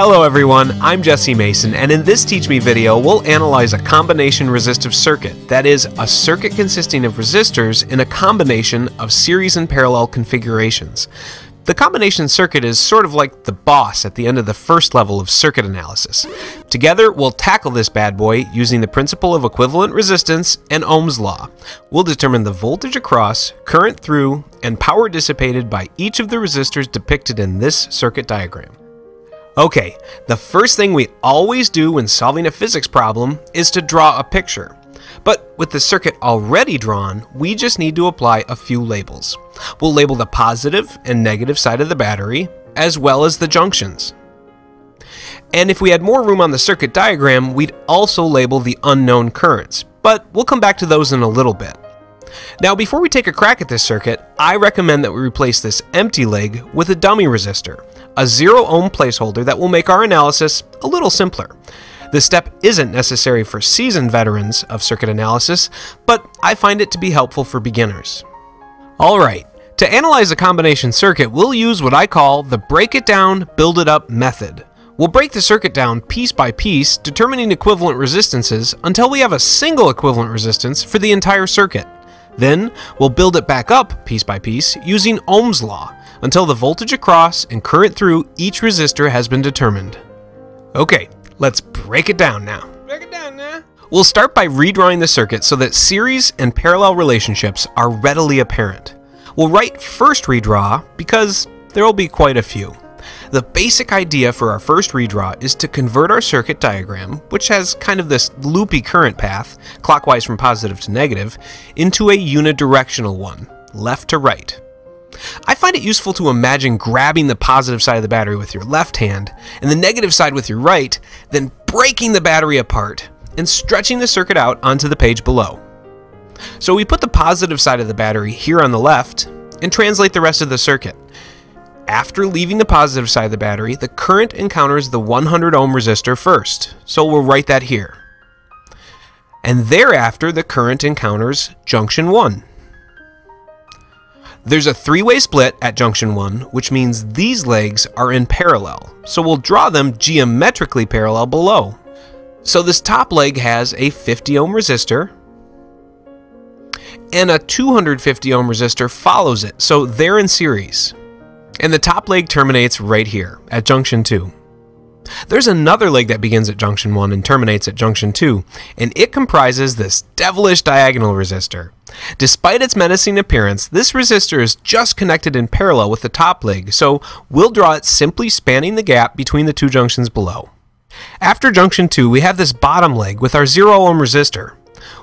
Hello everyone, I'm Jesse Mason, and in this Teach Me video, we'll analyze a combination resistive circuit. That is, a circuit consisting of resistors in a combination of series and parallel configurations. The combination circuit is sort of like the boss at the end of the first level of circuit analysis. Together, we'll tackle this bad boy using the principle of equivalent resistance and Ohm's law. We'll determine the voltage across, current through, and power dissipated by each of the resistors depicted in this circuit diagram. Okay, the first thing we always do when solving a physics problem is to draw a picture. But with the circuit already drawn, we just need to apply a few labels. We'll label the positive and negative side of the battery, as well as the junctions. And if we had more room on the circuit diagram, we'd also label the unknown currents, but we'll come back to those in a little bit. Now before we take a crack at this circuit, I recommend that we replace this empty leg with a dummy resistor, a zero ohm placeholder that will make our analysis a little simpler. This step isn't necessary for seasoned veterans of circuit analysis, but I find it to be helpful for beginners. Alright, to analyze a combination circuit, we'll use what I call the break it down, build it up method. We'll break the circuit down piece by piece, determining equivalent resistances until we have a single equivalent resistance for the entire circuit. Then, we'll build it back up piece by piece using Ohm's law until the voltage across and current through each resistor has been determined. Okay, Let's break it down now. Break it down now. We'll start by redrawing the circuit so that series and parallel relationships are readily apparent. We'll write first redraw because there will be quite a few. The basic idea for our first redraw is to convert our circuit diagram, which has kind of this loopy current path, clockwise from positive to negative, into a unidirectional one, left to right. I find it useful to imagine grabbing the positive side of the battery with your left hand and the negative side with your right, then breaking the battery apart and stretching the circuit out onto the page below. So we put the positive side of the battery here on the left and translate the rest of the circuit. After leaving the positive side of the battery, the current encounters the 100 ohm resistor first, so we'll write that here. And thereafter, the current encounters junction 1. There's a three-way split at junction 1, which means these legs are in parallel, so we'll draw them geometrically parallel below. So this top leg has a 50 ohm resistor, and a 250 ohm resistor follows it, so they're in series. And the top leg terminates right here, at junction 2. There's another leg that begins at junction 1 and terminates at junction 2, and it comprises this devilish diagonal resistor. Despite its menacing appearance, this resistor is just connected in parallel with the top leg, so we'll draw it simply spanning the gap between the two junctions below. After junction 2, we have this bottom leg with our 0 ohm resistor.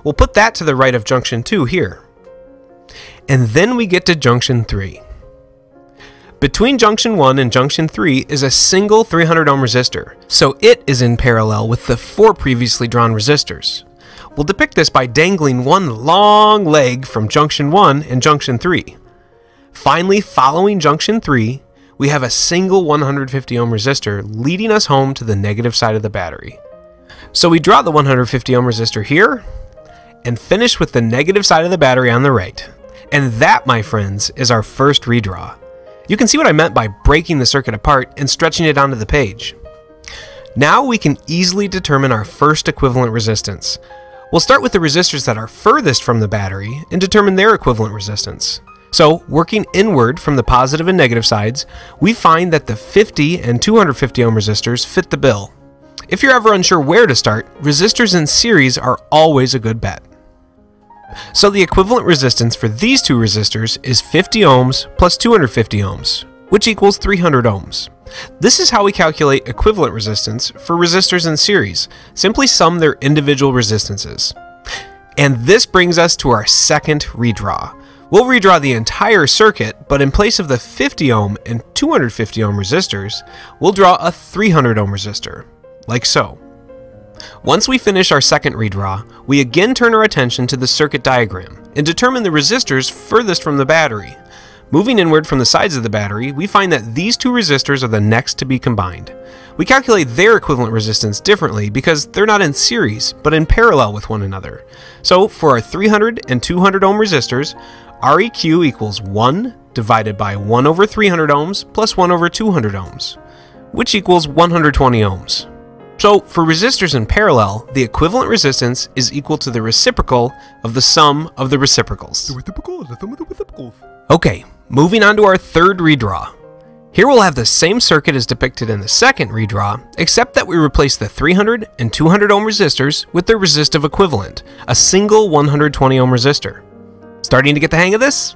We'll put that to the right of junction 2 here. And then we get to junction 3. Between junction 1 and junction 3 is a single 300 ohm resistor, so it is in parallel with the four previously drawn resistors. We'll depict this by dangling one long leg from junction 1 and junction 3. Finally, following junction 3, we have a single 150 ohm resistor leading us home to the negative side of the battery. So we draw the 150 ohm resistor here, and finish with the negative side of the battery on the right. And that, my friends, is our first redraw. You can see what I meant by breaking the circuit apart and stretching it onto the page. Now we can easily determine our first equivalent resistance. We'll start with the resistors that are furthest from the battery and determine their equivalent resistance. So, working inward from the positive and negative sides, we find that the 50 and 250 ohm resistors fit the bill. If you're ever unsure where to start, resistors in series are always a good bet. So the equivalent resistance for these two resistors is 50 ohms plus 250 ohms, which equals 300 ohms. This is how we calculate equivalent resistance for resistors in series. Simply sum their individual resistances. And this brings us to our second redraw. We'll redraw the entire circuit, but in place of the 50 ohm and 250 ohm resistors, we'll draw a 300 ohm resistor, like so. Once we finish our second redraw, we again turn our attention to the circuit diagram and determine the resistors furthest from the battery. Moving inward from the sides of the battery, we find that these two resistors are the next to be combined. We calculate their equivalent resistance differently because they're not in series, but in parallel with one another. So for our 300 and 200 ohm resistors, REQ equals 1 divided by 1 over 300 ohms plus 1 over 200 ohms which equals 120 ohms. So, for resistors in parallel, the equivalent resistance is equal to the reciprocal of the sum of the reciprocals. Okay, moving on to our third redraw. Here we'll have the same circuit as depicted in the second redraw, except that we replace the 300 and 200 ohm resistors with their resistive equivalent, a single 120 ohm resistor. Starting to get the hang of this?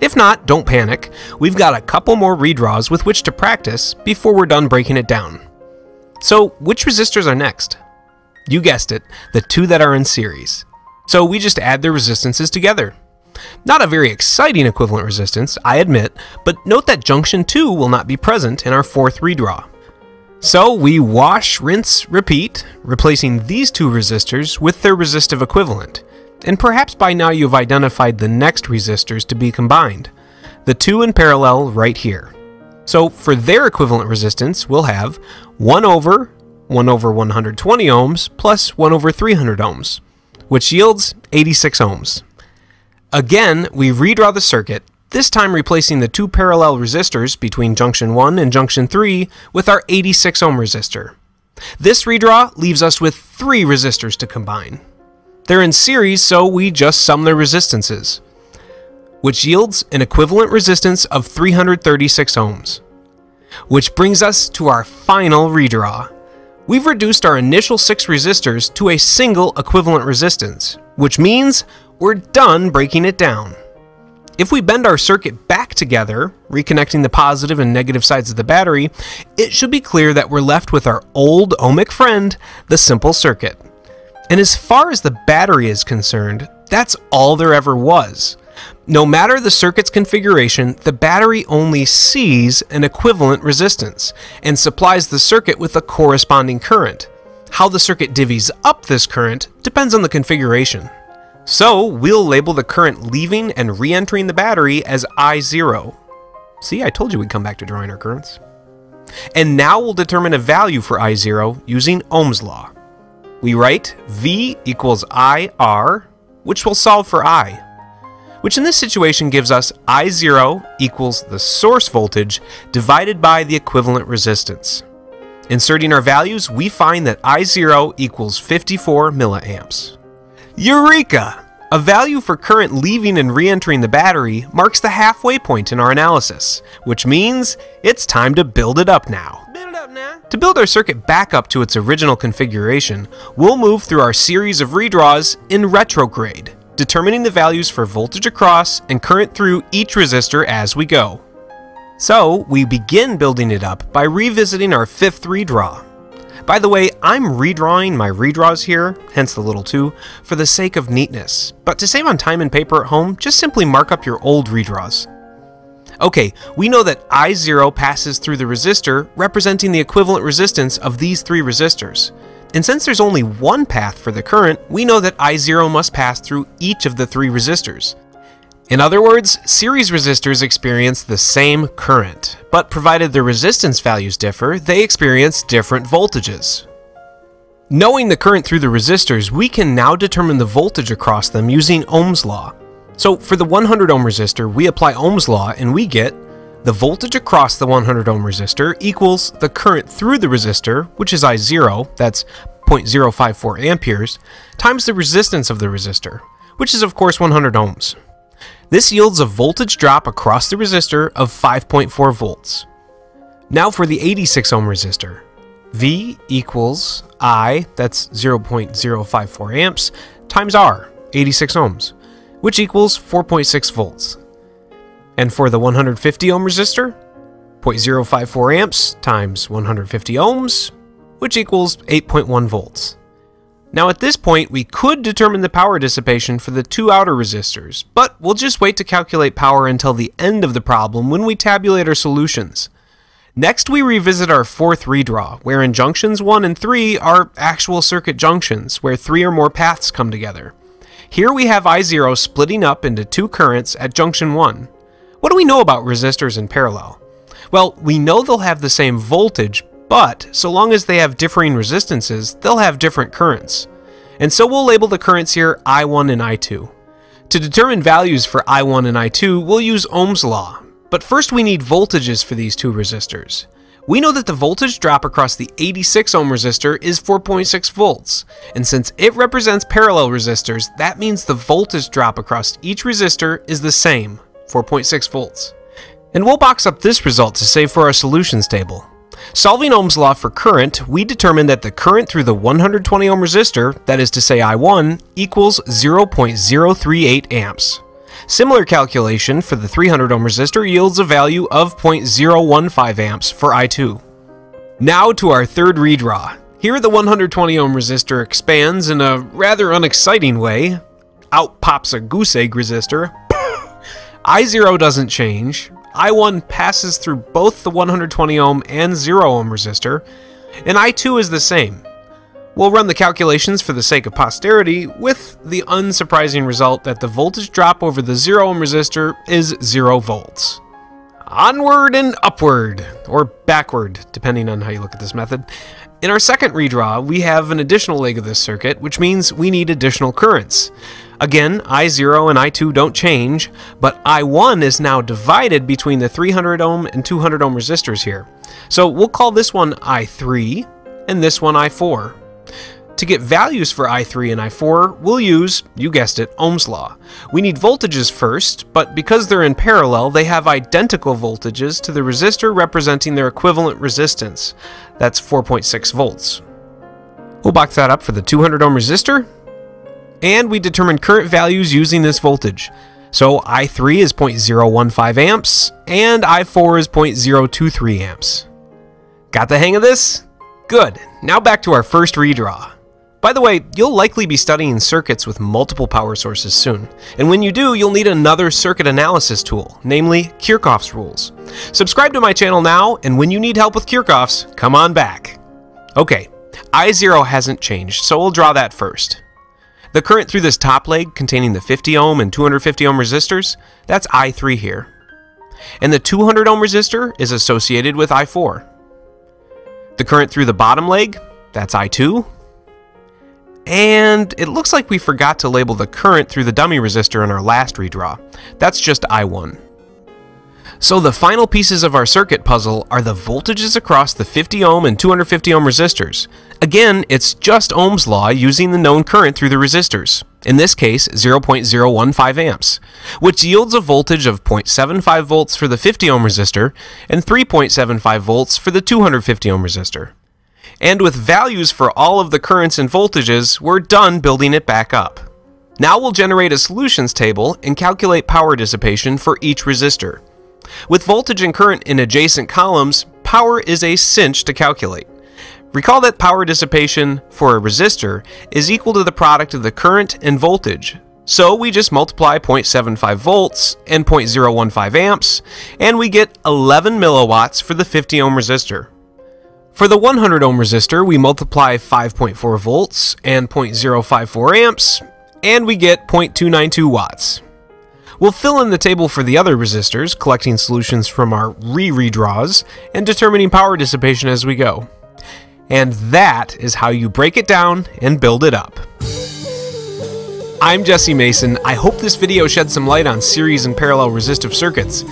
If not, don't panic. We've got a couple more redraws with which to practice before we're done breaking it down. So, which resistors are next? You guessed it, the two that are in series. So we just add their resistances together. Not a very exciting equivalent resistance, I admit, but note that junction 2 will not be present in our fourth redraw. So we wash, rinse, repeat, replacing these two resistors with their resistive equivalent. And perhaps by now you've identified the next resistors to be combined, the two in parallel right here. So for their equivalent resistance, we'll have 1 over 1 over 120 ohms plus 1 over 300 ohms, which yields 86 ohms. Again, we redraw the circuit, this time replacing the two parallel resistors between junction 1 and junction 3 with our 86 ohm resistor. This redraw leaves us with three resistors to combine. They're in series, so we just sum their resistances which yields an equivalent resistance of 336 ohms. Which brings us to our final redraw. We've reduced our initial six resistors to a single equivalent resistance, which means we're done breaking it down. If we bend our circuit back together, reconnecting the positive and negative sides of the battery, it should be clear that we're left with our old ohmic friend, the simple circuit. And as far as the battery is concerned, that's all there ever was. No matter the circuit's configuration, the battery only sees an equivalent resistance and supplies the circuit with a corresponding current. How the circuit divvies up this current depends on the configuration. So, we'll label the current leaving and re-entering the battery as I0. See, I told you we'd come back to drawing our currents. And now we'll determine a value for I0 using Ohm's law. We write V equals IR, which will solve for I which in this situation gives us I0 equals the source voltage divided by the equivalent resistance. Inserting our values, we find that I0 equals 54 milliamps. Eureka! A value for current leaving and re-entering the battery marks the halfway point in our analysis, which means it's time to build it up now. Build it up now. To build our circuit back up to its original configuration, we'll move through our series of redraws in retrograde determining the values for voltage across and current through each resistor as we go. So, we begin building it up by revisiting our fifth redraw. By the way, I'm redrawing my redraws here, hence the little 2, for the sake of neatness, but to save on time and paper at home, just simply mark up your old redraws. Okay, we know that I0 passes through the resistor, representing the equivalent resistance of these three resistors. And since there's only one path for the current, we know that I0 must pass through each of the three resistors. In other words, series resistors experience the same current, but provided their resistance values differ, they experience different voltages. Knowing the current through the resistors, we can now determine the voltage across them using Ohm's law. So for the 100 ohm resistor, we apply Ohm's law and we get the voltage across the 100 ohm resistor equals the current through the resistor, which is I0, that's 0.054 amperes, times the resistance of the resistor, which is of course 100 ohms. This yields a voltage drop across the resistor of 5.4 volts. Now for the 86 ohm resistor. V equals I, that's 0.054 amps, times R, 86 ohms, which equals 4.6 volts. And for the 150 ohm resistor, 0.054 amps times 150 ohms, which equals 8.1 volts. Now at this point, we could determine the power dissipation for the two outer resistors, but we'll just wait to calculate power until the end of the problem when we tabulate our solutions. Next, we revisit our fourth redraw, wherein junctions 1 and 3 are actual circuit junctions, where three or more paths come together. Here we have I0 splitting up into two currents at junction 1, what do we know about resistors in parallel? Well, we know they'll have the same voltage, but so long as they have differing resistances, they'll have different currents. And so we'll label the currents here I1 and I2. To determine values for I1 and I2, we'll use Ohm's law. But first we need voltages for these two resistors. we know that the voltage drop across the 86 ohm resistor is 4.6 volts, and since it represents parallel resistors, that means the voltage drop across each resistor is the same, 4.6 volts. And we'll box up this result to save for our solutions table. Solving Ohm's law for current, we determine that the current through the 120 ohm resistor, that is to say I1, equals 0.038 amps. Similar calculation for the 300 ohm resistor yields a value of 0.015 amps for I2. Now to our third redraw. Here the 120 ohm resistor expands in a rather unexciting way. Out pops a goose egg resistor. I0 doesn't change. I1 passes through both the 120 ohm and 0 ohm resistor, and I2 is the same. We'll run the calculations for the sake of posterity, with the unsurprising result that the voltage drop over the 0 ohm resistor is 0 volts. Onward and upward, or backward, depending on how you look at this method. In our second redraw, we have an additional leg of this circuit, which means we need additional currents. Again, I0 and I2 don't change, but I1 is now divided between the 300 ohm and 200 ohm resistors here. So we'll call this one I3 and this one I4. To get values for I3 and I4, we'll use, you guessed it, Ohm's law. We need voltages first, but because they're in parallel, they have identical voltages to the resistor representing their equivalent resistance. That's 4.6 volts. We'll box that up for the 200 ohm resistor, and we determine current values using this voltage. So I3 is 0.015 amps, and I4 is 0.023 amps. Got the hang of this? Good. Now back to our first redraw. By the way, you'll likely be studying circuits with multiple power sources soon, and when you do, you'll need another circuit analysis tool, namely Kirchhoff's rules. Subscribe to my channel now, and when you need help with Kirchhoff's, come on back. Okay, I0 hasn't changed, so we'll draw that first. The current through this top leg, containing the 50 ohm and 250 ohm resistors, that's I3 here. And the 200 ohm resistor is associated with I4. The current through the bottom leg, that's I2, and it looks like we forgot to label the current through the dummy resistor in our last redraw. That's just I1. So the final pieces of our circuit puzzle are the voltages across the 50 ohm and 250 ohm resistors. Again, it's just Ohm's law using the known current through the resistors, in this case 0.015 amps, which yields a voltage of 0.75 volts for the 50 ohm resistor and 3.75 volts for the 250 ohm resistor and with values for all of the currents and voltages, we're done building it back up. Now we'll generate a solutions table and calculate power dissipation for each resistor. With voltage and current in adjacent columns, power is a cinch to calculate. Recall that power dissipation for a resistor is equal to the product of the current and voltage, so we just multiply 0.75 volts and 0.015 amps, and we get 11 milliwatts for the 50 ohm resistor. For the 100 ohm resistor, we multiply 5.4 volts and 0.054 amps, and we get 0.292 watts. We'll fill in the table for the other resistors, collecting solutions from our re-redraws, and determining power dissipation as we go. And that is how you break it down and build it up. I'm Jesse Mason. I hope this video shed some light on series and parallel resistive circuits.